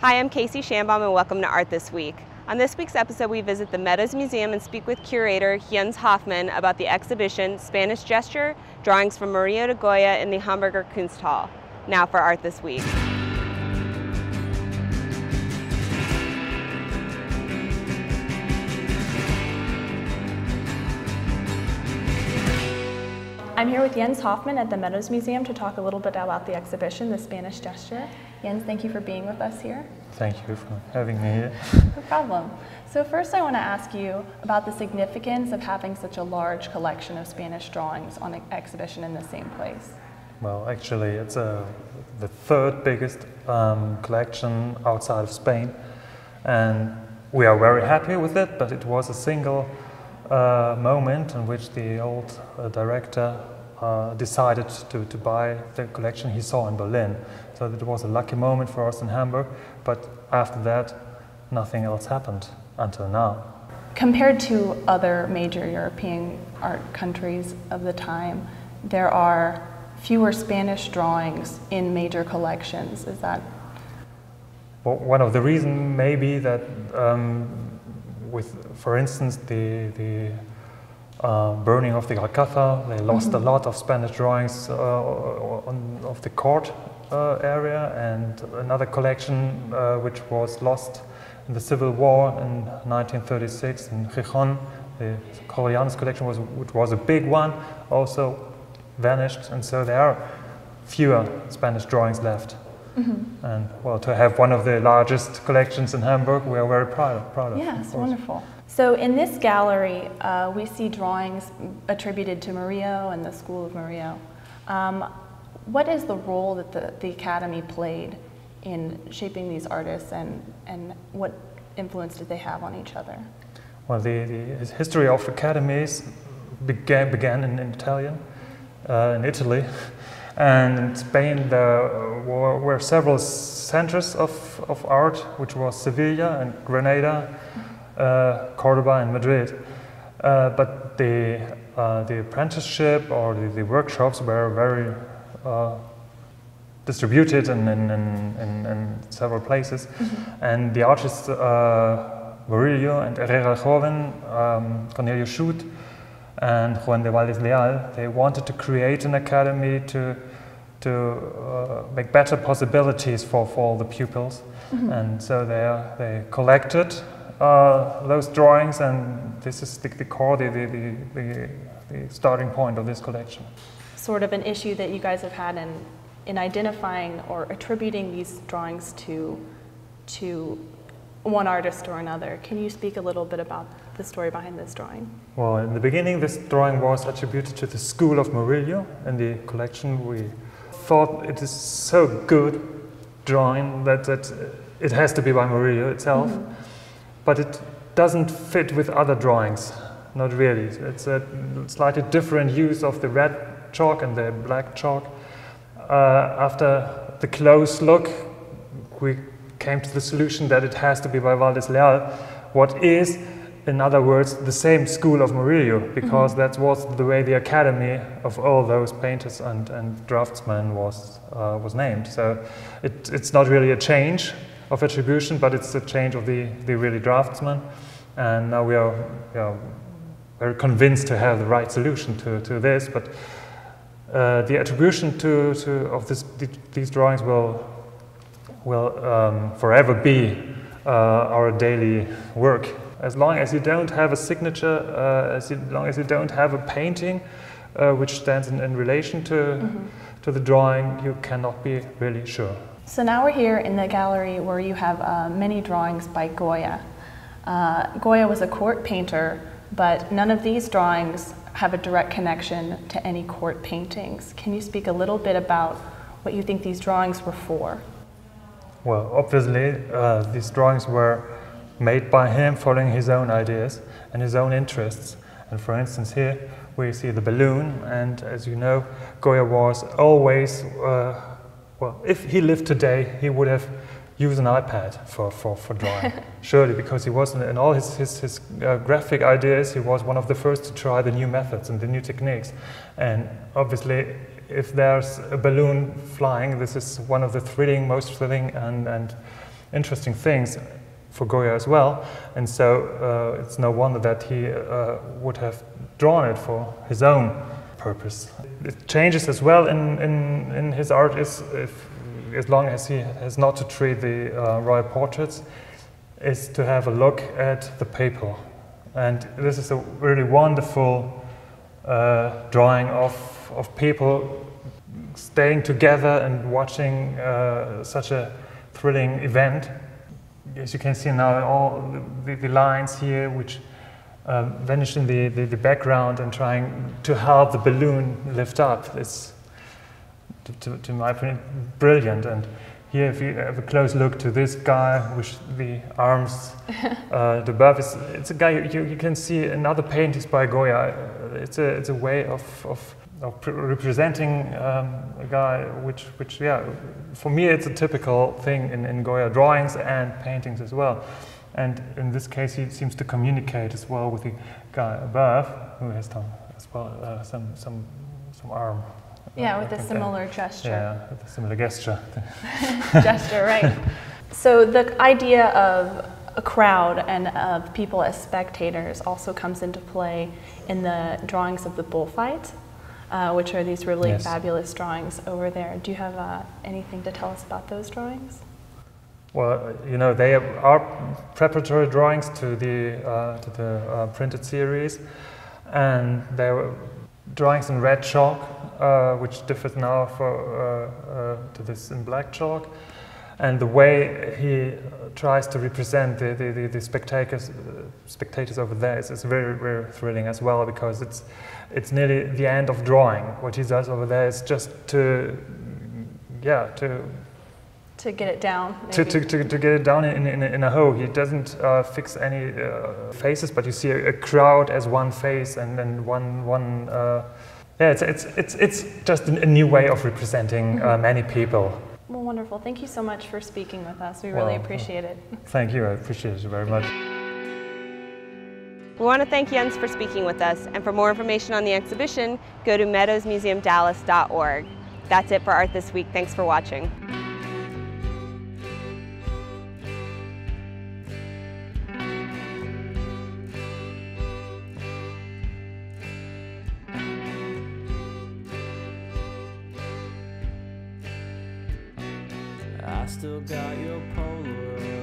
Hi, I'm Casey Shambaum and welcome to Art This Week. On this week's episode, we visit the Meadows Museum and speak with curator Jens Hoffmann about the exhibition Spanish Gesture, Drawings from Murillo to Goya in the Hamburger Kunsthalle. Now for Art This Week. I'm here with Jens Hoffmann at the Meadows Museum to talk a little bit about the exhibition, The Spanish Gesture. Jens, thank you for being with us here. Thank you for having me here. No problem. So first I want to ask you about the significance of having such a large collection of Spanish drawings on an exhibition in the same place. Well, actually, it's uh, the third biggest um, collection outside of Spain, and we are very happy with it, but it was a single uh, moment in which the old uh, director uh, decided to, to buy the collection he saw in Berlin. So it was a lucky moment for us in Hamburg, but after that, nothing else happened until now. Compared to other major European art countries of the time, there are fewer Spanish drawings in major collections. Is that? Well, one of the reasons may be that um, with, for instance, the, the uh, burning of the Alcázar, they lost mm -hmm. a lot of Spanish drawings uh, on, of the court uh, area, and another collection uh, which was lost in the Civil War in 1936 in Gijón. The Jovellanos collection was, which was a big one, also vanished, and so there are fewer Spanish drawings left. Mm -hmm. And well, to have one of the largest collections in Hamburg, we are very proud of. Proud of yes, wonderful. So in this gallery, uh, we see drawings attributed to Murillo and the School of Murillo. Um, what is the role that the, the Academy played in shaping these artists, and, and what influence did they have on each other? Well, the, the history of academies began, began in, in Italian, uh, in Italy. And in Spain, there were, were several centers of, of art, which was Sevilla and Granada, uh, Cordoba and Madrid. Uh, but the, uh, the apprenticeship or the, the, workshops were very uh, distributed in, in, in, in, several places. Mm -hmm. And the artists uh, Murillo and Herrera Joven, um, Cornelio Schut, and Juan de Valdes Leal, they wanted to create an academy to, to uh, make better possibilities for, for the pupils. Mm -hmm. And so they, they collected uh, those drawings, and this is the, the core, the, the, the, the starting point of this collection. Sort of an issue that you guys have had in, in identifying or attributing these drawings to, to one artist or another. Can you speak a little bit about the story behind this drawing? Well, in the beginning, this drawing was attributed to the School of Murillo. In the collection, we thought it is so good drawing that, that it has to be by Murillo itself. Mm -hmm. But it doesn't fit with other drawings, not really. It's a slightly different use of the red chalk and the black chalk. Uh, after the close look, we came to the solution that it has to be by Valdes Leal, what is, in other words, the same school of Murillo, because mm -hmm. that was the way the academy of all those painters and, and draftsmen was, uh, was named. So it, it's not really a change of attribution, but it's a change of the, the really draftsman. And now we are, we are very convinced to have the right solution to, to this, but uh, the attribution to, to of this, these drawings will will um, forever be uh, our daily work. As long as you don't have a signature, uh, as long as you don't have a painting uh, which stands in, in relation to, mm -hmm. to the drawing, you cannot be really sure. So now we're here in the gallery where you have uh, many drawings by Goya. Uh, Goya was a court painter, but none of these drawings have a direct connection to any court paintings. Can you speak a little bit about what you think these drawings were for? Well, obviously, uh, these drawings were made by him following his own ideas and his own interests. And for instance, here we see the balloon, and as you know, Goya was always, uh, well, if he lived today, he would have used an iPad for, for, for drawing, surely, because he was, in all his, his, his uh, graphic ideas, he was one of the first to try the new methods and the new techniques. And obviously, if there's a balloon flying, this is one of the thrilling, most thrilling and, and interesting things for Goya as well. And so uh, it's no wonder that he uh, would have drawn it for his own purpose. It changes as well in, in, in his art is if, as long as he has not to treat the uh, royal portraits, is to have a look at the paper. And this is a really wonderful uh, drawing of, of people staying together and watching uh, such a thrilling event. As you can see now, all the, the lines here which um, vanish in the, the, the, background and trying to help the balloon lift up. It's, to, to, to my opinion, brilliant. And here, if you have a close look to this guy with the arms uh, above, it's, it's a guy you, you can see in other paintings by Goya. It's a, it's a way of, of, of representing um, a guy which, which, yeah, for me it's a typical thing in, in Goya drawings and paintings as well. And in this case, he seems to communicate as well with the guy above, who has done as well uh, some, some, some arm. Yeah, with a similar gesture. Yeah, with a similar gesture. gesture, right. So the idea of a crowd and of people as spectators also comes into play in the drawings of the bullfight, uh, which are these really yes. fabulous drawings over there. Do you have uh, anything to tell us about those drawings? Well, you know, they are preparatory drawings to the, uh, to the uh, printed series, and they were drawings in red chalk, uh, which differs now for, uh, uh, to this in black chalk. And the way he tries to represent the, the, the, the spectators, spectators over there is, is very, very thrilling as well because it's, it's nearly the end of drawing. What he does over there is just to, yeah, to to get it down. To, to, to, to, get it down in, in, in a hole. He doesn't uh, fix any uh, faces, but you see a, a, crowd as one face and then one, one uh, yeah, it's, it's, it's, it's just a new way of representing mm -hmm. many people. Well, wonderful. Thank you so much for speaking with us. We really appreciate it. Thank you. I appreciate it very much. We want to thank Jens for speaking with us, and for more information on the exhibition, go to meadowsmuseumdallas.org. That's it for Art This Week. Thanks for watching. Still got your Polaroid.